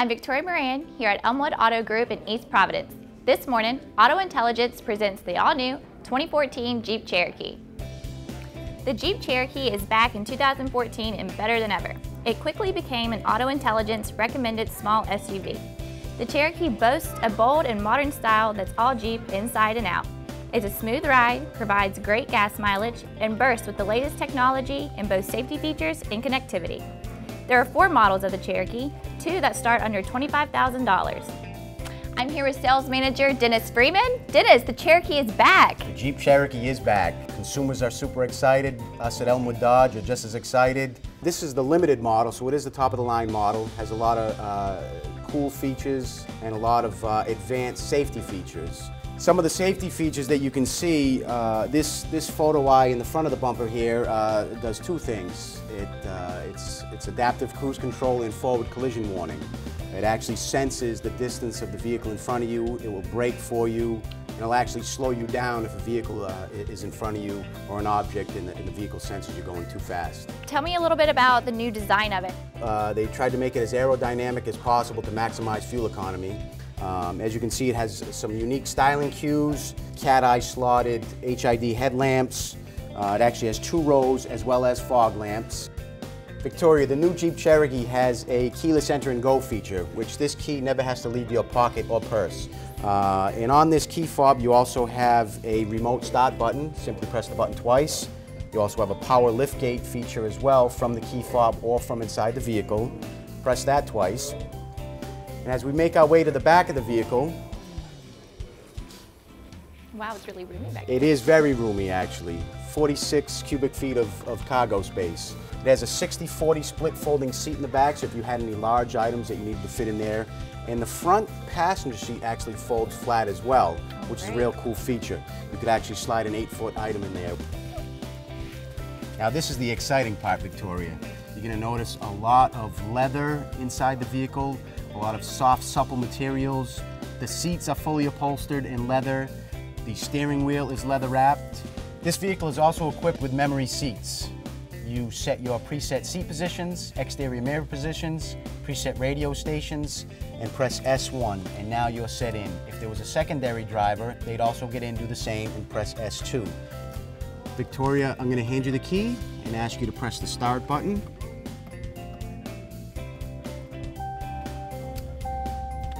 I'm Victoria Moran here at Elmwood Auto Group in East Providence. This morning, Auto Intelligence presents the all-new 2014 Jeep Cherokee. The Jeep Cherokee is back in 2014 and better than ever. It quickly became an Auto Intelligence recommended small SUV. The Cherokee boasts a bold and modern style that's all Jeep inside and out. It's a smooth ride, provides great gas mileage, and bursts with the latest technology in both safety features and connectivity. There are four models of the Cherokee, two that start under $25,000. I'm here with sales manager Dennis Freeman. Dennis, the Cherokee is back. The Jeep Cherokee is back. Consumers are super excited. Us at Elmwood Dodge are just as excited. This is the limited model, so it is the top of the line model. Has a lot of uh, cool features and a lot of uh, advanced safety features. Some of the safety features that you can see, uh, this, this photo eye in the front of the bumper here uh, does two things. It, uh, it's, it's adaptive cruise control and forward collision warning. It actually senses the distance of the vehicle in front of you. It will brake for you. And it'll actually slow you down if a vehicle uh, is in front of you or an object in the, in the, vehicle senses you're going too fast. Tell me a little bit about the new design of it. Uh, they tried to make it as aerodynamic as possible to maximize fuel economy. Um, as you can see, it has some unique styling cues, cat eye slotted HID headlamps. Uh, it actually has two rows as well as fog lamps. Victoria, the new Jeep Cherokee has a keyless enter and go feature, which this key never has to leave your pocket or purse. Uh, and on this key fob, you also have a remote start button. Simply press the button twice. You also have a power lift gate feature as well from the key fob or from inside the vehicle. Press that twice. And as we make our way to the back of the vehicle, Wow, it's really roomy back It is very roomy, actually. 46 cubic feet of, of cargo space. It has a 60-40 split folding seat in the back, so if you had any large items that you needed to fit in there. And the front passenger seat actually folds flat as well, oh, which is a real cool feature. You could actually slide an 8-foot item in there. Now this is the exciting part, Victoria. You're going to notice a lot of leather inside the vehicle, a lot of soft, supple materials. The seats are fully upholstered in leather. The steering wheel is leather wrapped. This vehicle is also equipped with memory seats. You set your preset seat positions, exterior mirror positions, preset radio stations, and press S1, and now you're set in. If there was a secondary driver, they'd also get in, do the same, and press S2. Victoria, I'm gonna hand you the key and ask you to press the start button.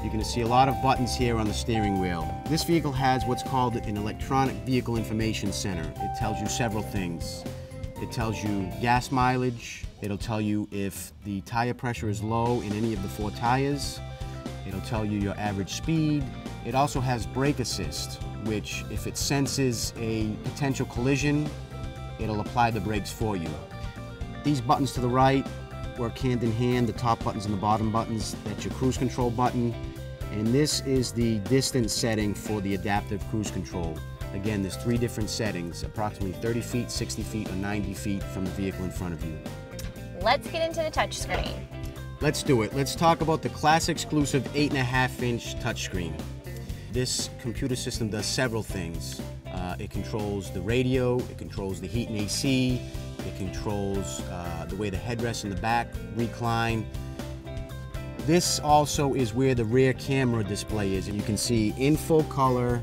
You're going to see a lot of buttons here on the steering wheel. This vehicle has what's called an electronic vehicle information center. It tells you several things. It tells you gas mileage. It'll tell you if the tire pressure is low in any of the four tires. It'll tell you your average speed. It also has brake assist, which if it senses a potential collision, it'll apply the brakes for you. These buttons to the right work hand in hand, the top buttons and the bottom buttons. That's your cruise control button. And this is the distance setting for the adaptive cruise control. Again, there's three different settings, approximately 30 feet, 60 feet, or 90 feet from the vehicle in front of you. Let's get into the touchscreen. Let's do it. Let's talk about the class exclusive 8.5 inch touchscreen. This computer system does several things. Uh, it controls the radio, it controls the heat and AC, it controls uh, the way the headrest in the back recline. This also is where the rear camera display is. And you can see in full color,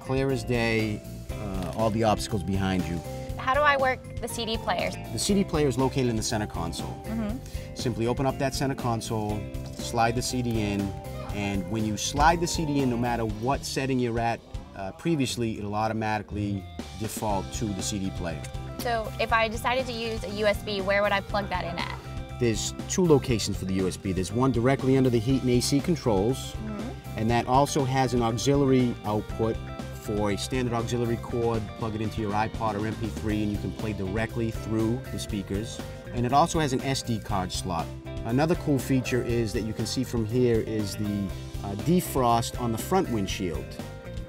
clear as day, uh, all the obstacles behind you. How do I work the CD player? The CD player is located in the center console. Mm -hmm. Simply open up that center console, slide the CD in, and when you slide the CD in, no matter what setting you're at uh, previously, it'll automatically default to the CD player. So if I decided to use a USB, where would I plug that in at? There's two locations for the USB. There's one directly under the heat and AC controls, mm -hmm. and that also has an auxiliary output for a standard auxiliary cord, plug it into your iPod or MP3 and you can play directly through the speakers. And it also has an SD card slot. Another cool feature is that you can see from here is the uh, defrost on the front windshield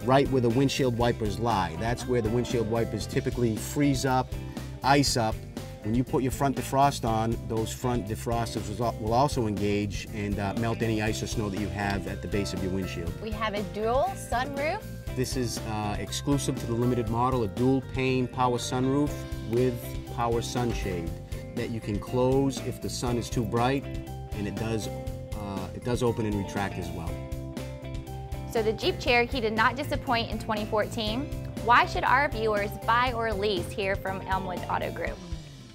right where the windshield wipers lie. That's where the windshield wipers typically freeze up, ice up. When you put your front defrost on, those front defrosters will also engage and uh, melt any ice or snow that you have at the base of your windshield. We have a dual sunroof. This is uh, exclusive to the limited model, a dual pane power sunroof with power sunshade that you can close if the sun is too bright and it does uh, it does open and retract as well. So the Jeep Cherokee did not disappoint in 2014. Why should our viewers buy or lease here from Elmwood Auto Group?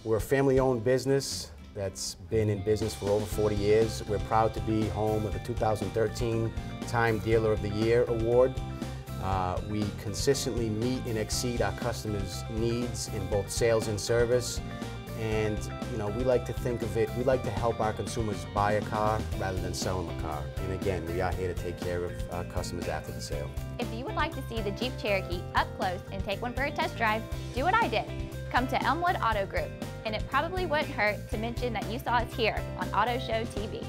We're a family-owned business that's been in business for over 40 years. We're proud to be home of the 2013 Time Dealer of the Year award. Uh, we consistently meet and exceed our customers' needs in both sales and service. And you know, we like to think of it, we like to help our consumers buy a car rather than sell them a car. And again, we are here to take care of our customers after the sale. If you would like to see the Jeep Cherokee up close and take one for a test drive, do what I did. Come to Elmwood Auto Group. And it probably wouldn't hurt to mention that you saw us here on Auto Show TV.